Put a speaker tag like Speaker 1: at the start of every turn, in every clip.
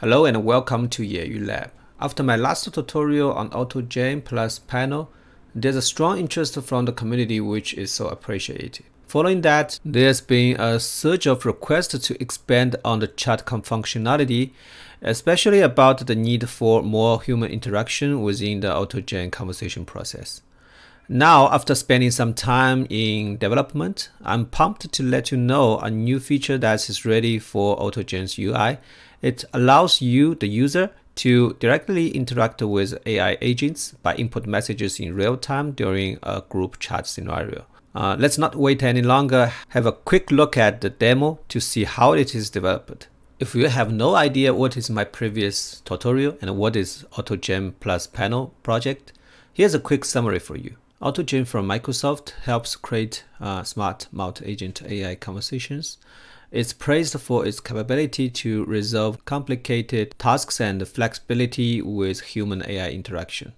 Speaker 1: Hello and welcome to Yeyu Lab. After my last tutorial on AutoGen plus panel, there's a strong interest from the community which is so appreciated. Following that, there's been a surge of requests to expand on the chat functionality, especially about the need for more human interaction within the AutoGen conversation process. Now, after spending some time in development, I'm pumped to let you know a new feature that is ready for AutoGen's UI it allows you, the user, to directly interact with AI agents by input messages in real time during a group chat scenario. Uh, let's not wait any longer, have a quick look at the demo to see how it is developed. If you have no idea what is my previous tutorial and what is AutoGen plus panel project, here's a quick summary for you. AutoGen from Microsoft helps create uh, smart multi-agent AI conversations it's praised for its capability to resolve complicated tasks and flexibility with human AI interaction.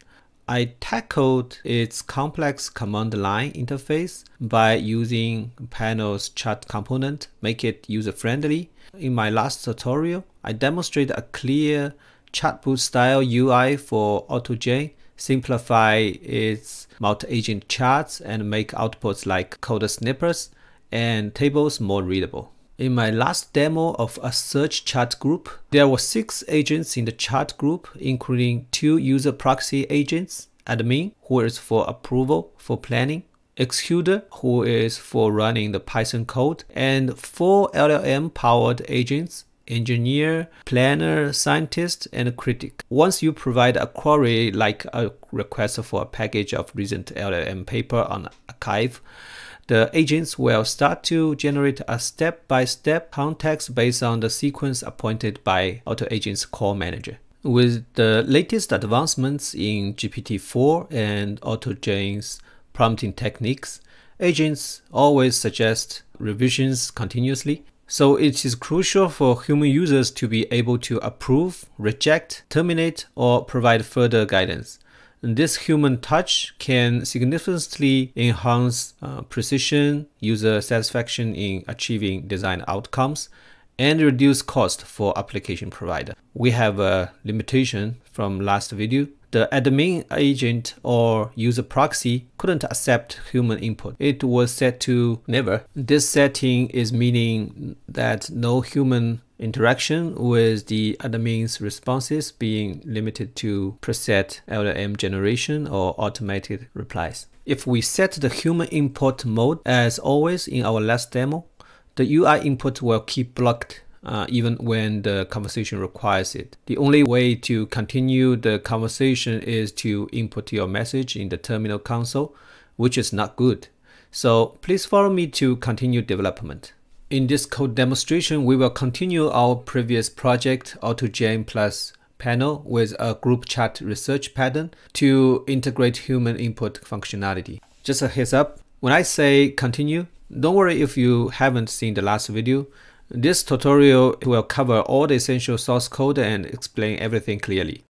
Speaker 1: I tackled its complex command line interface by using Panel's chat component, make it user-friendly. In my last tutorial, I demonstrated a clear chatbot style UI for AutoGen, simplify its multi-agent charts and make outputs like code snippets and tables more readable. In my last demo of a search chat group, there were six agents in the chat group, including two user proxy agents, admin, who is for approval for planning, executor, who is for running the Python code, and four LLM powered agents, engineer, planner, scientist, and critic. Once you provide a query like a request for a package of recent LLM paper on arXiv, the agents will start to generate a step-by-step -step context based on the sequence appointed by AutoAgent's core manager. With the latest advancements in GPT-4 and AutoGen's prompting techniques, agents always suggest revisions continuously. So it is crucial for human users to be able to approve, reject, terminate, or provide further guidance. This human touch can significantly enhance uh, precision, user satisfaction in achieving design outcomes, and reduce cost for application provider. We have a limitation from last video. The admin agent or user proxy couldn't accept human input. It was set to never. This setting is meaning that no human interaction with the admin's responses being limited to preset LLM generation or automated replies. If we set the human input mode as always in our last demo, the UI input will keep blocked uh, even when the conversation requires it. The only way to continue the conversation is to input your message in the terminal console, which is not good. So please follow me to continue development. In this code demonstration, we will continue our previous project, AutoGen plus panel with a group chat research pattern to integrate human input functionality. Just a heads up, when I say continue, don't worry if you haven't seen the last video. This tutorial will cover all the essential source code and explain everything clearly.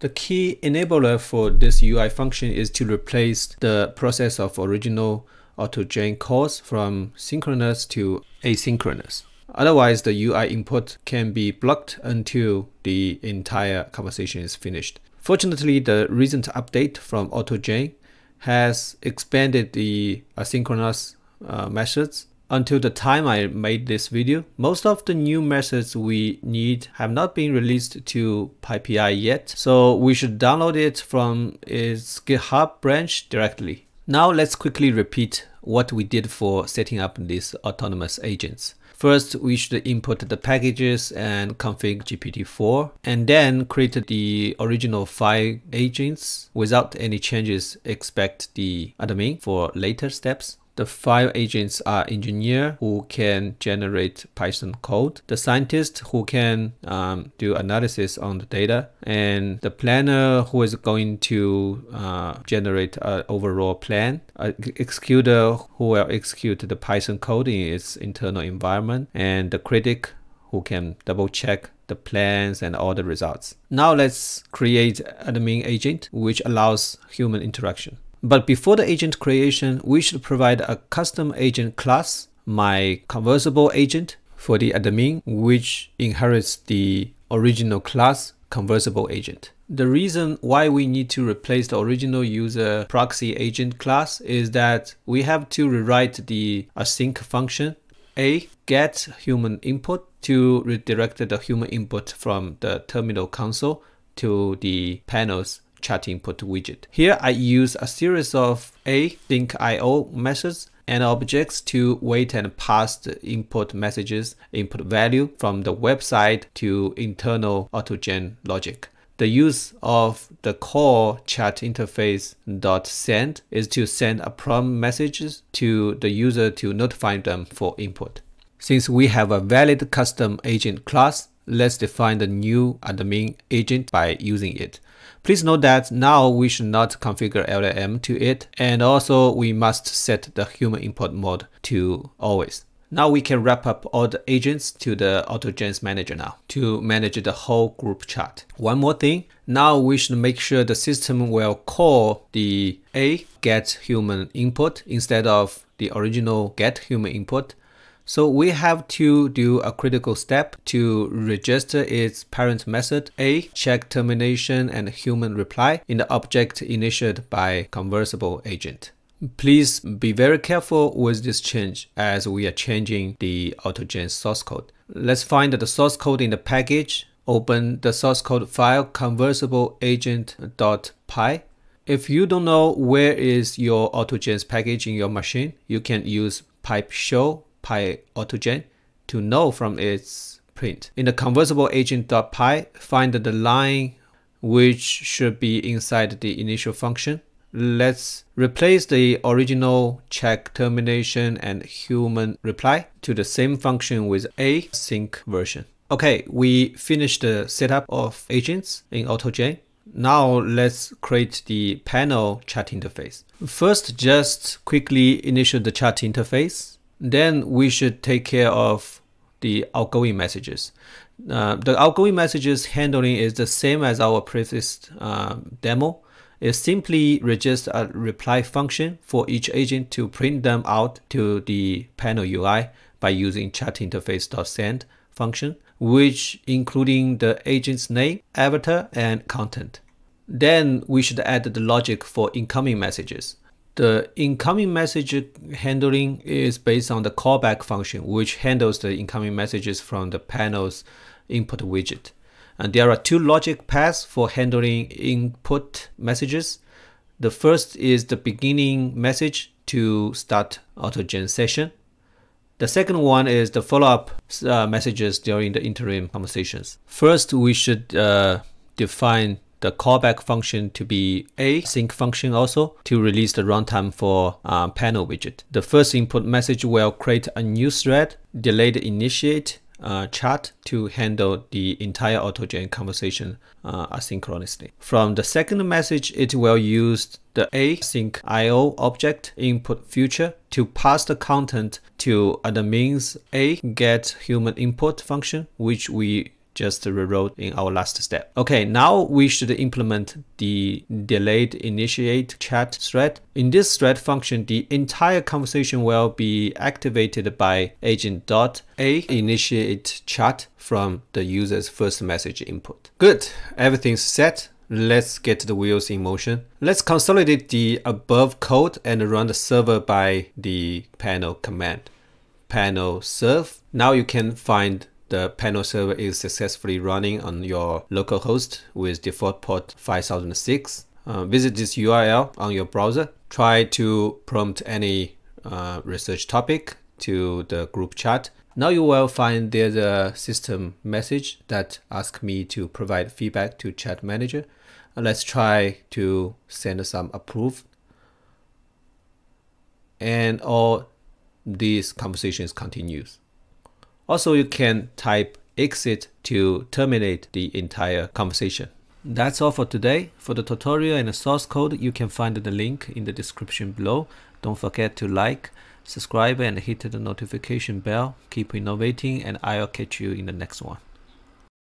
Speaker 1: The key enabler for this UI function is to replace the process of original AutoGen calls from synchronous to asynchronous. Otherwise, the UI input can be blocked until the entire conversation is finished. Fortunately, the recent update from AutoGen has expanded the asynchronous uh, methods. Until the time I made this video, most of the new methods we need have not been released to PyPI yet, so we should download it from its GitHub branch directly. Now let's quickly repeat what we did for setting up these autonomous agents. First, we should input the packages and config GPT-4, and then create the original five agents without any changes. Expect the admin for later steps. The five agents are engineer who can generate Python code, the scientist who can um, do analysis on the data, and the planner who is going to uh, generate an overall plan, an executor who will execute the Python code in its internal environment, and the critic who can double check the plans and all the results. Now let's create admin agent, which allows human interaction. But before the agent creation, we should provide a custom agent class, my conversable agent for the admin, which inherits the original class conversable agent. The reason why we need to replace the original user proxy agent class is that we have to rewrite the async function. A get human input. To redirect the human input from the terminal console to the panel's chat input widget. Here I use a series of asyncio methods and objects to wait and pass the input messages, input value from the website to internal AutoGen logic. The use of the core chat interface dot send is to send a prompt messages to the user to notify them for input. Since we have a valid custom agent class, let's define the new admin agent by using it. Please note that now we should not configure LLM to it and also we must set the human input mode to always. Now we can wrap up all the agents to the AutoGens manager now to manage the whole group chat. One more thing, now we should make sure the system will call the A get human input instead of the original get human input so we have to do a critical step to register its parent method A, check termination and human reply in the object initiated by conversable agent. Please be very careful with this change as we are changing the AutoGen source code. Let's find the source code in the package, open the source code file conversable agent.py. If you don't know where is your AutoGens package in your machine, you can use pip show PyAutoGen to know from its print. In the conversable agent.py, find the line which should be inside the initial function. Let's replace the original check termination and human reply to the same function with a sync version. Okay, we finished the setup of agents in AutoGen. Now let's create the panel chat interface. First, just quickly initiate the chat interface then we should take care of the outgoing messages. Uh, the outgoing messages handling is the same as our previous uh, demo. It simply registers a reply function for each agent to print them out to the panel UI by using chatinterface.send function, which including the agent's name, avatar, and content. Then we should add the logic for incoming messages. The incoming message handling is based on the callback function, which handles the incoming messages from the panel's input widget. And there are two logic paths for handling input messages. The first is the beginning message to start AutoGen session. The second one is the follow-up uh, messages during the interim conversations. First, we should uh, define the callback function to be async function also to release the runtime for uh, panel widget. The first input message will create a new thread, delayed initiate uh, chat to handle the entire AutoGen conversation uh, asynchronously. From the second message, it will use the asyncio object input future to pass the content to admin's a get human input function, which we just rewrote in our last step. Okay, now we should implement the delayed initiate chat thread. In this thread function, the entire conversation will be activated by agent.a initiate chat from the user's first message input. Good, everything's set. Let's get the wheels in motion. Let's consolidate the above code and run the server by the panel command. Panel serve. Now you can find the panel server is successfully running on your local host with default port 5006. Uh, visit this URL on your browser. Try to prompt any uh, research topic to the group chat. Now you will find there's a system message that asks me to provide feedback to chat manager. Let's try to send some approve. And all these conversations continues. Also, you can type exit to terminate the entire conversation. That's all for today. For the tutorial and the source code, you can find the link in the description below. Don't forget to like, subscribe and hit the notification bell. Keep innovating and I'll catch you in the next one.